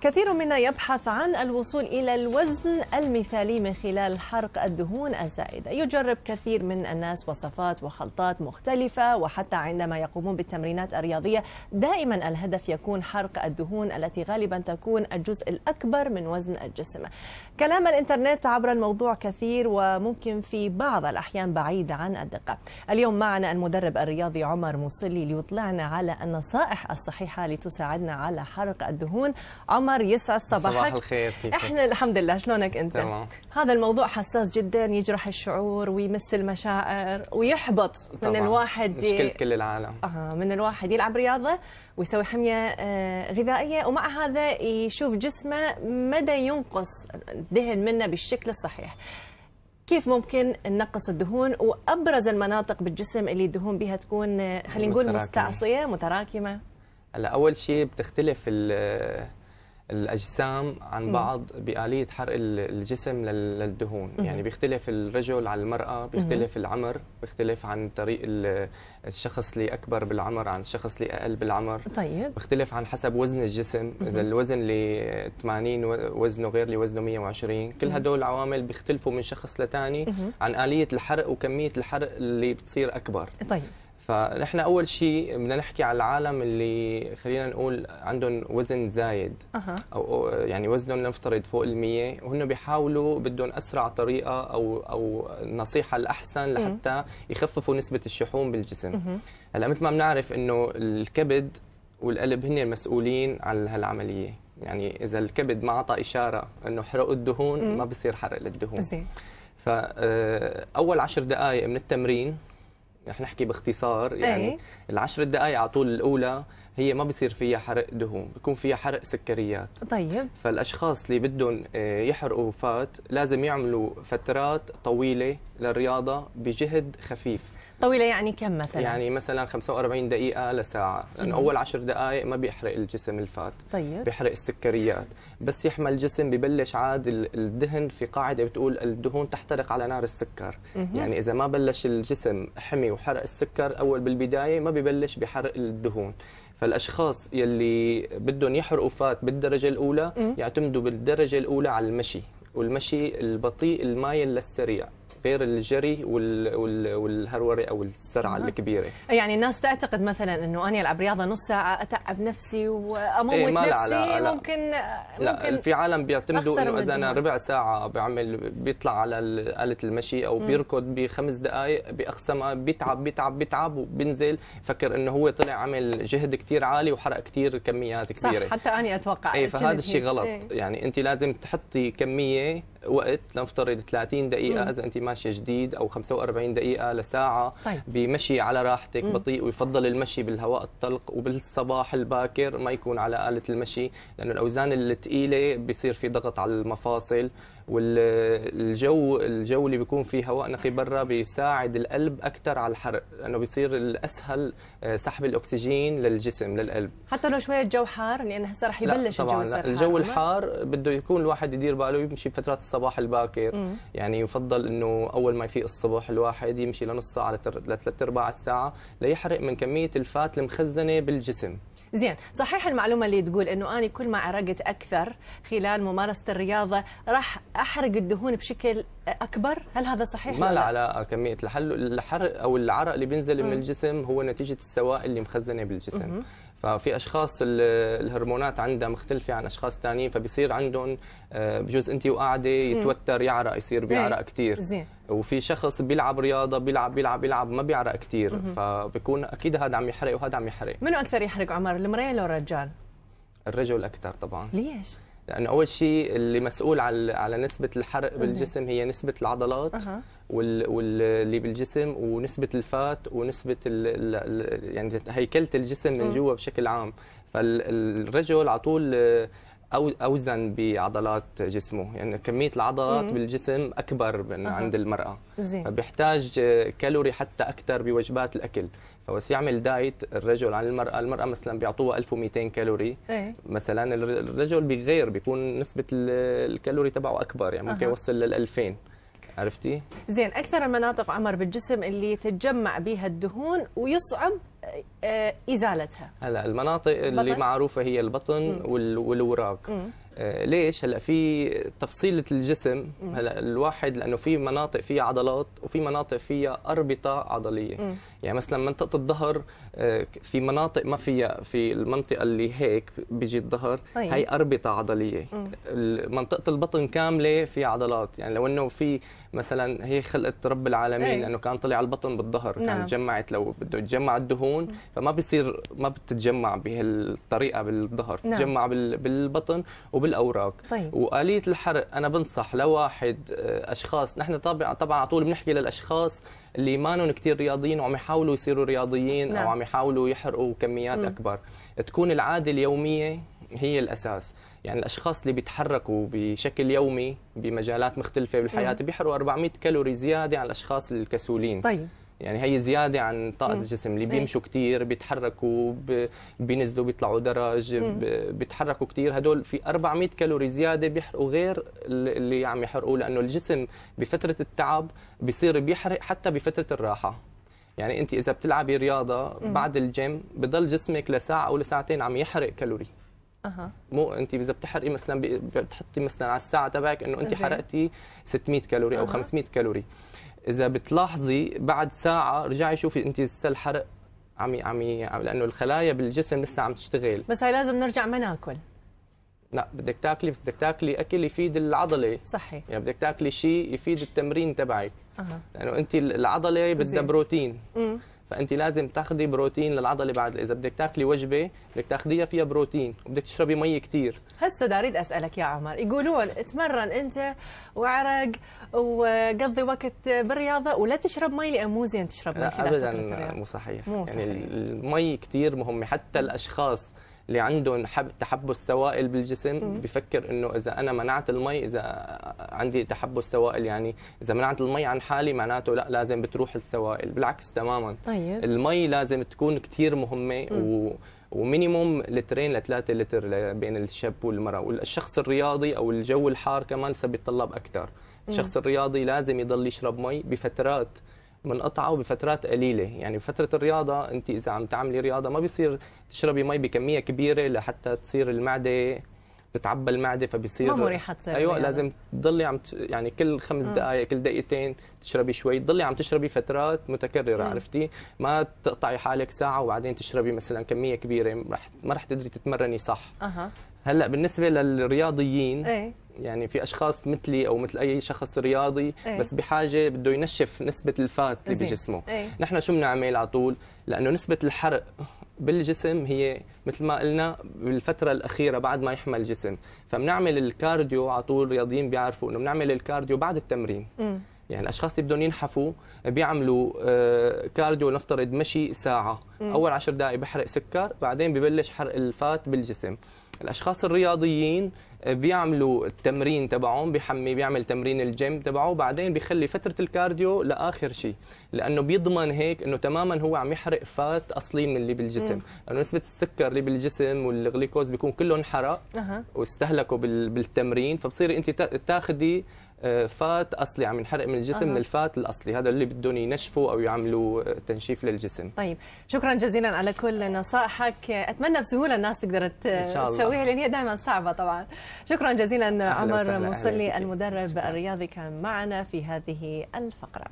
كثير منا يبحث عن الوصول إلى الوزن المثالي من خلال حرق الدهون الزائدة. يجرب كثير من الناس وصفات وخلطات مختلفة وحتى عندما يقومون بالتمرينات الرياضية دائما الهدف يكون حرق الدهون التي غالبا تكون الجزء الأكبر من وزن الجسم. كلام الإنترنت عبر الموضوع كثير وممكن في بعض الأحيان بعيد عن الدقة. اليوم معنا المدرب الرياضي عمر مصلي ليطلعنا على النصائح الصحيحة لتساعدنا على حرق الدهون. عمر يسعد صباحك صباح الخير كيفك؟ إحنا الحمد لله شلونك انت تمام. هذا الموضوع حساس جدا يجرح الشعور ويمس المشاعر ويحبط من طبعاً. الواحد مشكلة كل العالم آه من الواحد يلعب رياضة ويسوي حمية آه غذائية ومع هذا يشوف جسمه مدى ينقص الدهن منه بالشكل الصحيح كيف ممكن ننقص الدهون وأبرز المناطق بالجسم اللي الدهون بها تكون آه، خلينا نقول متراكمة. مستعصية متراكمة هلا أول شيء بتختلف ال- الأجسام عن بعض بآلية حرق ال- الجسم لل- للدهون. يعني بيختلف الرجل عن المرأة بيختلف العمر بيختلف عن طريق ال- الشخص اللي أكبر بالعمر عن الشخص اللي أقل بالعمر. طيب. بيختلف عن حسب وزن الجسم. إذا الوزن اللي 80 و- وزنه غير اللي وزنه 120 كل هدول العوامل بيختلفوا من شخص لتاني عن آلية الحرق وكمية الحرق اللي بتصير أكبر. طيب. فنحن أول شيء بدنا نحكي على العالم اللي خلينا نقول عندهم وزن زايد. أو أو يعني وزنهم نفترض فوق المية. وهن بيحاولوا بدهم أسرع طريقة أو أو النصيحة الأحسن لحتى يخففوا نسبة الشحوم بالجسم. هلا مثل ما بنعرف إنه الكبد والقلب هن المسؤولين عن هالعملية. يعني إذا الكبد ما أعطى إشارة إنه حرقوا الدهون ما بصير حرق للدهون. زين. فأول عشر دقائق من التمرين رح نحكي باختصار يعني أي. العشر دقائق على طول الأولى هي ما بصير فيها حرق دهون بيكون فيها حرق سكريات. طيب. فالأشخاص اللي بدهم آه، يحرقوا فات لازم يعملوا فترات طويلة للرياضة بجهد خفيف. طويلة يعني كم مثلا؟ يعني مثلا 45 دقيقة لساعة. لأنه أول 10 دقائق ما بيحرق الجسم الفات. طيب. بيحرق السكريات. بس يحمل الجسم ببلش عاد ال- الدهن في قاعدة بتقول الدهون تحترق على نار السكر. يعني إذا ما بلش الجسم حمي وحرق السكر أول بالبداية ما ببلش بحرق الدهون. فالأشخاص يلي بدهم يحرقوا فات بالدرجة الأولى يعتمدوا بالدرجة الأولى على المشي. والمشي البطيء المايل للسريع. غير الجري وال... وال... والهروره أو السرعه أها. الكبيره يعني الناس تعتقد مثلا إنه أنا العب رياضة نص ساعة أتعب نفسي وأموت إيه، ما لا، نفسي لا، لا. ممكن لا ممكن في عالم بيعتمدوا إنه إذا أنا. ربع ساعة بعمل بيطلع على ال- آلة المشي أو بيركض بخمس دقائق باقصى بيتعب بيتعب بيتعب وبينزل فكر إنه هو طلع عمل جهد كتير عالي وحرق كتير كميات كبيرة صح حتى أنا أتوقع اي كنت فهذا الشيء. غلط إيه. يعني أنت لازم تحطي كمية وقت لنفترض 30 دقيقة إذا انت ماشية جديد أو 45 دقيقة لساعة طيب. بمشي على راحتك بطيء ويفضل المشي بالهواء الطلق وبالصباح الباكر ما يكون على آلة المشي لأنه الأوزان الثقيلة بيصير في ضغط على المفاصل. والجو الجو اللي بيكون فيه هواء نقي برا بيساعد القلب أكثر على الحرق لأنه بيصير الأسهل آه، سحب الأكسجين للجسم للقلب. حتى لو شوية جو حار لأن هسه رح لا يبلش طبعا الجو لا. يصير الجو حار. الحار بده يكون الواحد يدير باله يمشي بفترات الصباح الباكر. يعني يفضل إنه أول ما يفيق الصبح الواحد يمشي لنص ساعة لثلاث أرباع الساعة ليحرق من كمية الفات المخزنة بالجسم. زين صحيح المعلومة اللي تقول إنه أنا كل ما عرقت أكثر خلال ممارسة الرياضة راح أحرق الدهون بشكل أكبر؟ هل هذا صحيح ما ولا له لا؟ علاقة كمية الحل الحرق أو العرق اللي بينزل من الجسم هو نتيجة السوائل اللي مخزنة بالجسم. ففي أشخاص ال- الهرمونات عندها مختلفة عن أشخاص ثانيين فبصير عندهم آه، بجوز انت وقاعدة يتوتر يعرق يصير بيعرق كثير زين. وفي شخص بيلعب رياضة بيلعب بيلعب بيلعب ما بيعرق كثير فبكون أكيد هذا عم يحرق وهذا عم يحرق. منو أكثر يحرق عمر المراه لو الرجال؟ الرجل أكثر طبعا. ليش؟ لأنه أول شيء اللي مسؤول على على نسبة الحرق بالجسم هي نسبة العضلات. وال واللي بالجسم ونسبة الفات ونسبة ال ال يعني هيكلة الجسم من جوا بشكل عام. فالرجل على طول أو أوزن بعضلات جسمه. يعني كمية العضلات بالجسم أكبر من أها. عند المرأة. زين. فبيحتاج كالوري حتى أكثر بوجبات الأكل. فبس يعمل دايت الرجل عن المرأة المرأة مثلا بيعطوها 1200 كالوري. إيه. مثلا الر- الرجل بيغير بيكون نسبة ال- الكالوري تبعه أكبر. يعني ممكن أها. يوصل لل 2000 عرفتي؟ زين أكثر المناطق عمر بالجسم اللي تتجمع بها الدهون ويصعب إزالتها هلا المناطق اللي؟ معروفة هي البطن وال- والوراك مم. آه، ليش هلا في تفصيلة الجسم هلا الواحد لأنه في مناطق فيها عضلات وفي مناطق فيها أربطة عضلية مم. يعني مثلا منطقة الظهر آه، في مناطق ما فيها في المنطقة اللي هيك بيجي الظهر طيب. هي أربطة عضلية ال- منطقة البطن كاملة فيها عضلات يعني لو إنه في مثلا هي خلقت رب العالمين إيه. لأنه كان طلع البطن بالظهر نعم. كان جمعت لو بده يتجمع الدهون فما بيصير ما بتتجمع بهالطريقة بالظهر نعم. بتتجمع بال- بالبطن وبالاوراق طيب. وآلية الحرق أنا بنصح لواحد آه، أشخاص نحن طبعا طبعا على طول بنحكي للأشخاص اللي مانن كثير رياضيين وعم يحاولوا يصيروا رياضيين نعم. أو عم يحاولوا يحرقوا كميات مم. أكبر تكون العادة اليومية هي الأساس يعني الأشخاص اللي بيتحركوا بشكل يومي بمجالات مختلفة بالحياة بيحرقوا 400 كالوري زيادة عن الأشخاص الكسولين طيب يعني هي زيادة عن طاقة مم. الجسم اللي إيه. بيمشوا كثير بيتحركوا بينزلوا بيطلعوا درج بيتحركوا كثير هدول في 400 كالوري زيادة بيحرقوا غير اللي عم يحرقوه لأنه الجسم بفترة التعب بيصير بيحرق حتى بفترة الراحة يعني أنت إذا بتلعبي رياضة بعد الجيم بضل جسمك لساعة أو لساعتين عم يحرق كالوري أها مو أنت إذا بتحرقي مثلا بتحطي مثلا على الساعة تبعك إنه أنت. حرقتي 600 كالوري أو أها. 500 كالوري إذا بتلاحظي بعد ساعة رجعي شوفي انت لسه الحرق عم عم لأنه الخلايا بالجسم لسه عم تشتغل. بس هاي لازم نرجع ما ناكل. لا بدك تاكلي بس بدك تاكلي أكل يفيد العضلة. صحي. يعني بدك تاكلي شيء يفيد التمرين تبعك. أها. لأنه انت العضلة بدها. بروتين. مم. فأنت لازم تاخذي بروتين للعضلة بعد إذا بدك تاكلي وجبة بدك تاخذيها فيها بروتين وبدك تشربي مي كثير هسه دا أريد أسألك يا عمر يقولون اتمرن أنت وعرق وقضي وقت بالرياضة ولا تشرب مي لأن مو زين تشرب مي لا ابدا. مو صحيح مو يعني صحيح. المي كثير مهمة حتى الأشخاص اللي عندهم حب تحبس سوائل بالجسم بفكر انه إذا أنا منعت المي إذا عندي تحبس سوائل يعني إذا منعت المي عن حالي معناته لا لازم بتروح السوائل. بالعكس تماما. طيب. المي لازم تكون كثير مهمة و و minimum لترين لثلاثة لتر بين الشاب والمرأة. والشخص الرياضي أو الجو الحار كمان سبيتطلب أكثر الشخص الرياضي لازم يضل يشرب مي بفترات منقطعة وبفترات قليلة. يعني بفترة الرياضة أنت إذا عم تعملي رياضة ما بيصير تشربي مي بكمية كبيرة لحتى تصير المعدة تتعبى المعدة فبيصير ما مريحة تصير أيوة الرياضة. لازم تضلي عم ت... يعني كل خمس دقائق كل دقيقتين تشربي شوي. تضلي عم تشربي فترات متكررة مم. عرفتي؟ ما تقطعي حالك ساعة وبعدين تشربي مثلا كمية كبيرة. رح ما رح تقدري تتمرني صح. أها. هلأ بالنسبة للرياضيين إيه. يعني في أشخاص مثلي أو مثل أي شخص رياضي إيه. بس بحاجة بده ينشف نسبة الفات اللي. بجسمه إيه. نحن شو بنعمل على طول لأنه نسبة الحرق بالجسم هي مثل ما قلنا بالفترة الأخيرة بعد ما يحمل الجسم فبنعمل ال cardio على طول الرياضيين بيعرفوا إنه بنعمل ال cardio بعد التمرين مم. يعني الأشخاص اللي بدهم ينحفوا بيعملوا آه، cardio نفترض مشي ساعة أول عشر دقائق بحرق سكر بعدين ببلش حرق ال fat بالجسم الأشخاص الرياضيين آه، بيعملوا التمرين تبعهم بيحمي بيعمل تمرين الجيم تبعه بعدين بيخلي فترة ال cardio لآخر شيء. لأنه بيضمن هيك إنه تماما هو عم يحرق فات اصلي من اللي بالجسم. لأنه نسبة السكر اللي بالجسم والغليكوز بيكون كله انحرق أها. واستهلكوا بال- بالتمرين. فبصيري أنت تا- تاخذي فات أصلي عم ينحرق من الجسم أها. من الفات الأصلي هذا اللي بدهم ينشفوا أو يعملوا آه، تنشيف للجسم طيب شكرا جزيلا على كل نصائحك أتمنى بسهولة الناس تقدر ت- شاء الله. تسويها لأن هي دائما صعبة طبعا شكرا جزيلا عمر مصلي. المدرب الرياضي كان معنا في هذه الفقرة